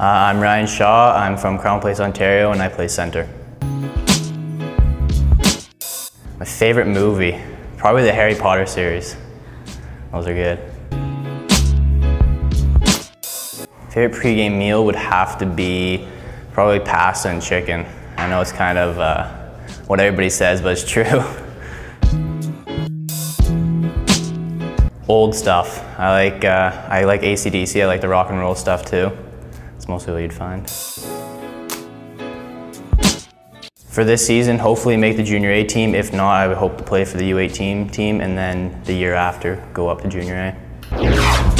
Uh, I'm Ryan Shaw. I'm from Carleton Place, Ontario, and I play center. My favorite movie, probably the Harry Potter series. Those are good. Favorite pregame meal would have to be probably pasta and chicken. I know it's kind of uh, what everybody says, but it's true. Old stuff. I like uh, I like ACDC. I like the rock and roll stuff too. Mostly what you'd find. For this season, hopefully make the junior A team. If not, I would hope to play for the U18 team and then the year after go up to junior A.